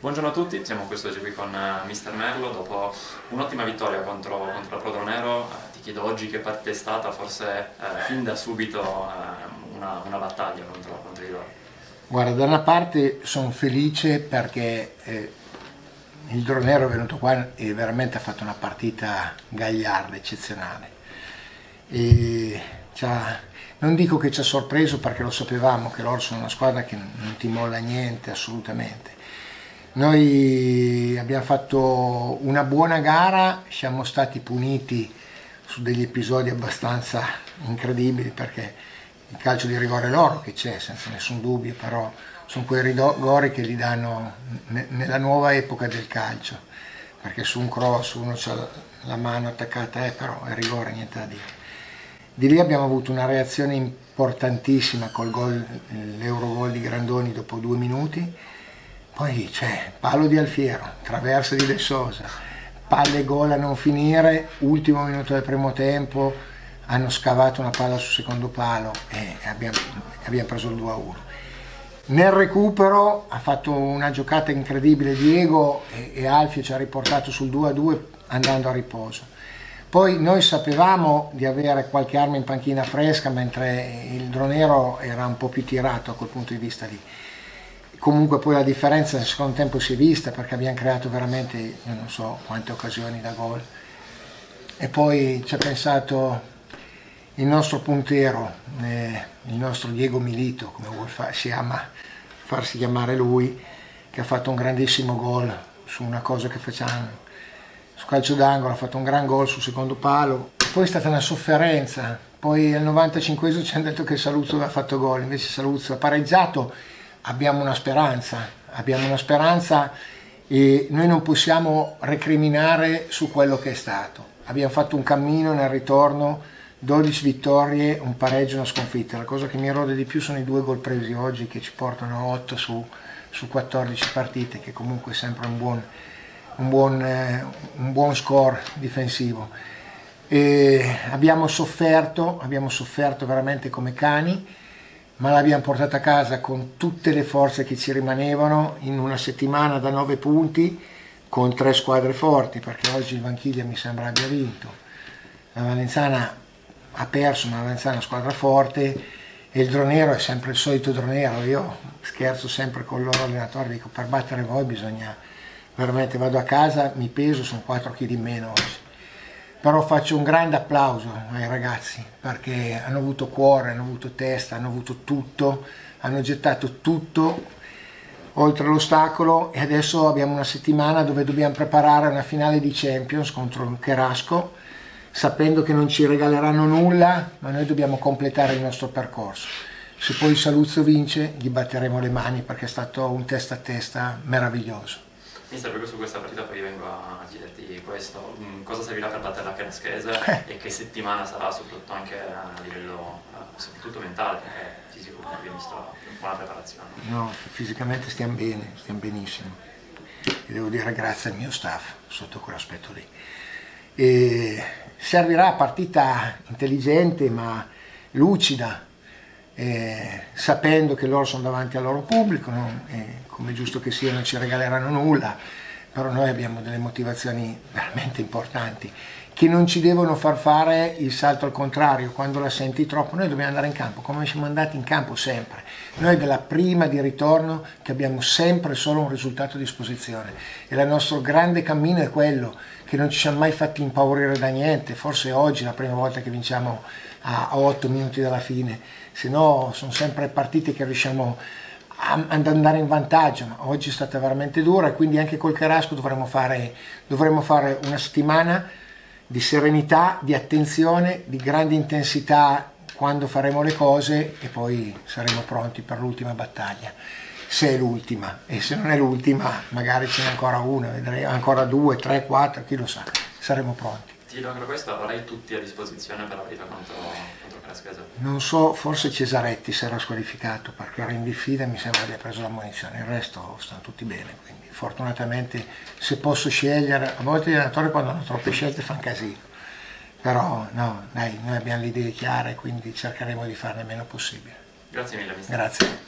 Buongiorno a tutti, siamo quest'oggi qui con uh, Mister Merlo dopo un'ottima vittoria contro, contro la Prodronero. Uh, ti chiedo oggi che partita è stata, forse uh, fin da subito una, una, battaglia contro, contro di loro. Guarda, da una parte sono felice perché eh, il Dronero è venuto qua e veramente ha fatto una partita gagliarda, eccezionale. E, non dico che ci ha sorpreso perché lo sapevamo che loro sono una squadra che non ti molla niente assolutamente noi abbiamo fatto una buona gara, siamo stati puniti su degli episodi abbastanza incredibili perché il calcio di rigore loro che c'è senza nessun dubbio, però sono quei rigori che li danno nella nuova epoca del calcio, perché su un cross uno ha la mano attaccata, eh, però è rigore, niente da dire. Di lì abbiamo avuto una reazione importantissima col gol, l'Eurogol di Grandoni dopo due minuti poi c'è palo di Alfiero, traversa di De Sosa, palle gol a non finire, ultimo minuto del primo tempo, hanno scavato una palla sul secondo palo e abbiamo, abbiamo preso il 2-1. Nel recupero ha fatto una giocata incredibile Diego e, e Alfio ci ha riportato sul 2-2 andando a riposo. Poi noi sapevamo di avere qualche arma in panchina fresca mentre il dronero era un po' più tirato a quel punto di vista lì comunque poi la differenza nel secondo tempo si è vista perché abbiamo creato veramente non so quante occasioni da gol. E poi ci ha pensato il nostro puntero eh, il nostro Diego Milito come vuol fa, si ama farsi chiamare lui che ha fatto un grandissimo gol su una cosa che facciamo su calcio d'angolo ha fatto un gran gol sul secondo palo. Poi è stata una sofferenza poi al 95 ci hanno detto che Saluzzo aveva fatto gol invece Saluzzo ha pareggiato abbiamo una speranza, abbiamo una speranza e noi non possiamo recriminare su quello che è stato. Abbiamo fatto un cammino nel ritorno, 12 vittorie, un pareggio una sconfitta. La cosa che mi erode di più sono i due gol presi oggi che ci portano a 8 su, su 14 partite, che comunque è sempre un buon, un buon, eh, un buon score difensivo. Abbiamo sofferto, abbiamo sofferto veramente come cani ma l'abbiamo portata a casa con tutte le forze che ci rimanevano in una settimana da nove punti con tre squadre forti perché oggi il Vanchiglia mi sembra abbia vinto. La Valenzana ha perso ma la Valenzana è una squadra forte e il dronero è sempre il solito dronero. Io scherzo sempre con loro allenatori dico per battere voi bisogna veramente vado a casa mi peso sono 4 kg in meno oggi però faccio un grande applauso ai ragazzi perché hanno avuto cuore, hanno avuto testa, hanno avuto tutto, hanno gettato tutto oltre l'ostacolo e adesso abbiamo una settimana dove dobbiamo preparare una finale di Champions contro il Cherasco sapendo che non ci regaleranno nulla ma noi dobbiamo completare il nostro percorso. Se poi Saluzzo vince gli batteremo le mani perché è stato un testa a testa meraviglioso. Mister, proprio su questa partita poi vengo a chiederti questo, mm, cosa servirà per battere la Caraschese eh. e che settimana sarà soprattutto anche a livello eh, soprattutto mentale, perché fisico come abbiamo visto una buona preparazione. No, fisicamente stiamo bene, stiamo benissimo e devo dire grazie al mio staff sotto quell'aspetto lì. E servirà partita intelligente ma lucida, eh, sapendo che loro sono davanti al loro pubblico, no? eh, come giusto che sia non ci regaleranno nulla, però noi abbiamo delle motivazioni veramente importanti che non ci devono far fare il salto al contrario, quando la senti troppo noi dobbiamo andare in campo, come siamo andati in campo sempre. Noi della prima di ritorno che abbiamo sempre solo un risultato a disposizione e il nostro grande cammino è quello che non ci siamo mai fatti impaurire da niente, forse oggi la prima volta che vinciamo a 8 minuti dalla fine, se no sono sempre partite che riusciamo ad andare in vantaggio, oggi è stata veramente dura e quindi anche col Carasco dovremmo fare, dovremmo fare una settimana di serenità, di attenzione, di grande intensità quando faremo le cose e poi saremo pronti per l'ultima battaglia se è l'ultima e se non è l'ultima magari ce n'è ancora una, vedremo ancora due, tre, quattro, chi lo sa, saremo pronti. Ti anche questo, avrai tutti a disposizione per la partita contro, contro Crescese? Non so, forse Cesaretti era squalificato perché era in diffida e mi sembra abbia preso la munizione, il resto stanno tutti bene, quindi fortunatamente se posso scegliere, a volte gli allenatori quando hanno troppe scelte fanno casino, però no, dai, noi abbiamo le idee chiare, quindi cercheremo di farne il meno possibile. Grazie mille, mister. Grazie.